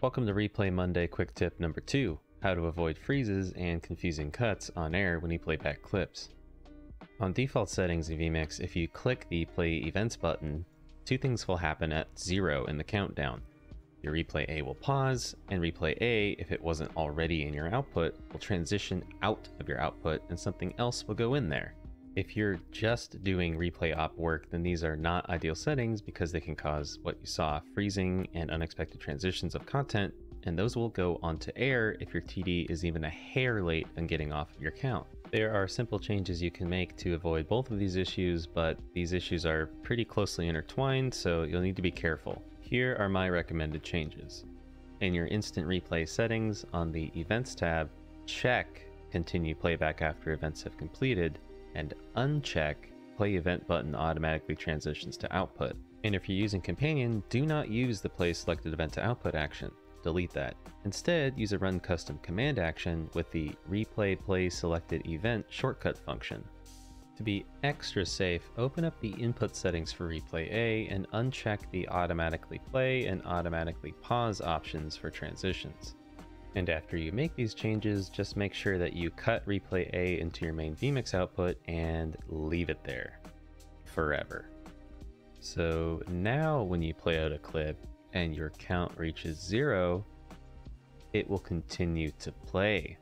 Welcome to Replay Monday quick tip number 2, how to avoid freezes and confusing cuts on air when you play back clips. On default settings in vMix, if you click the play events button, two things will happen at zero in the countdown. Your replay A will pause, and replay A, if it wasn't already in your output, will transition out of your output and something else will go in there. If you're just doing replay op work, then these are not ideal settings because they can cause what you saw, freezing and unexpected transitions of content, and those will go onto air if your TD is even a hair late on getting off of your count. There are simple changes you can make to avoid both of these issues, but these issues are pretty closely intertwined, so you'll need to be careful. Here are my recommended changes. In your instant replay settings on the Events tab, check Continue playback after events have completed, and uncheck Play Event button automatically transitions to output. And if you're using Companion, do not use the Play Selected Event to Output action. Delete that. Instead, use a Run Custom Command action with the Replay Play Selected Event shortcut function. To be extra safe, open up the input settings for Replay A and uncheck the Automatically Play and Automatically Pause options for transitions. And after you make these changes, just make sure that you cut replay A into your main vMix output and leave it there forever. So now when you play out a clip and your count reaches zero, it will continue to play.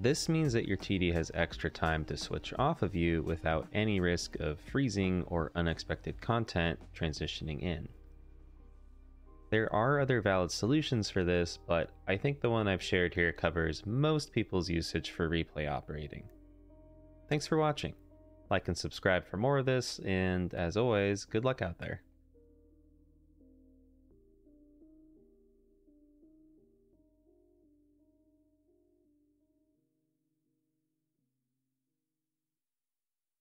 This means that your TD has extra time to switch off of you without any risk of freezing or unexpected content transitioning in. There are other valid solutions for this, but I think the one I've shared here covers most people's usage for replay operating. Thanks for watching. Like and subscribe for more of this, and as always, good luck out there.